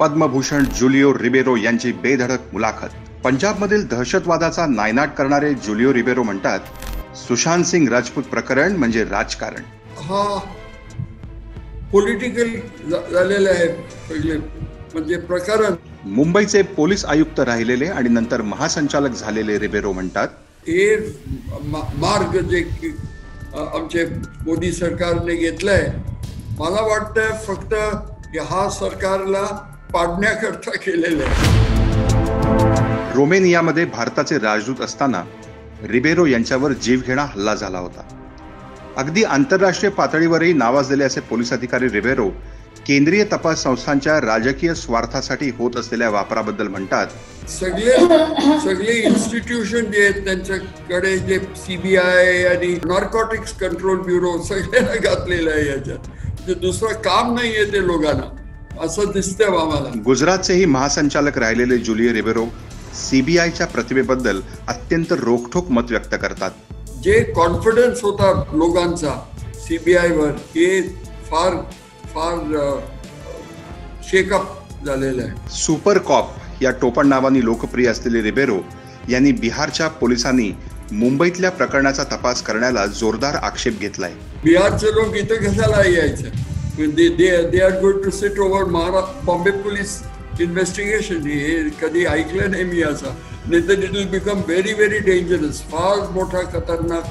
पद्मभूषण जुलिओ रिबेरो यांची बेधडक मुलाखत. पंजाबमधील दहशतवादाचा नायनाट करणारे जुलिओ रिबेरो म्हणतात सुशांत सिंग राजपूत प्रकरण म्हणजे राजकारण. हा पॉलिटिकल झालेले आहे म्हणजे प्रकरण. मुंबईचे पोलीस आयुक्त राहिलेले आणि नंतर महासंचालक झालेले रिबेरो म्हणतात हे मार्ग जे आमचे मोदी सरकारने घेतलाय मला वाटतं फक्त ह्या सरकारला पाडण्याकरता केलेलं रोमेनियामध्ये भारताचे राजदूत असताना रिबेरो यांच्यावर जीवघेणा हल्ला झाला होता. अगदी आंतरराष्ट्रीय पातळीवरही नावाजलेले असे पोलीस अधिकारी रिबेरो केंद्रीय तपास संस्थांच्या राजकीय स्वार्थासाठी होत असलेल्या वापराबद्दल म्हणतात सगळे सगळे इन्स्टिट्यूशन जे आहेत त्यांच्याकडे जे सीबीआय आणि नार्कोटिक्स कंट्रोल ब्युरो सगळ्यांना घातलेलं आहे याच्यात. दुसरं काम नाहीये ते लोकांना. असं दिसतंय आम्हाला गुजरातचेही महासंचालक राहिलेले जुलिओ रिबेरो सीबीआयच्या प्रतिमेबद्दल अत्यंत रोखठोक मत व्यक्त करतात. जे कॉन्फिडन्स होता लोकांचा सीबीआय वर हे फार फार शेकअप झालेलं आहे. सुपर कॉप या टोपण नावाने लोकप्रिय असलेले रिबेरो यांनी बिहारच्या पोलिसांनी मुंबईतल्या प्रकरणाचा तपास करण्याला जोरदार आक्षेप घेतलाय. बिहारचे लोक इथं कशाला यायचं? They they are going to sit over Maharashtra Bombay police investigation हे कधी ऐकलं नाही मी असं नाही तर it will become very very dangerous फार मोठा खतरनाक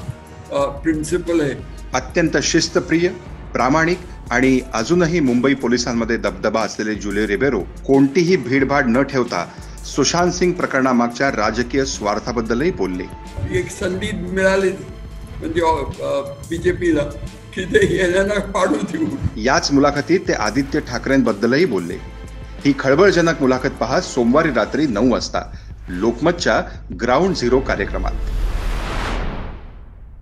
प्रिन्सिपल आहे अत्यंत शिस्तप्रिय प्रामाणिक आणि अजूनही मुंबई पोलिसांमध्ये दबदबा असलेले जुले रिबेरो कोणतीही भीडभाड न ठेवता सुशांत सिंग प्रकरणामागच्या राजकीय स्वार्थाबद्दलही बोलले. एक संधी मिळाली. म्हणजे बीजेपीला की ते येण्याला पाडू देऊ. याच मुलाखतीत ते आदित्य ठाकरेंबद्दलही बोलले. ही खळबळजनक मुलाखत पहा सोमवारी रात्री नऊ वाजता लोकमतच्या ग्राउंड झिरो कार्यक्रमात.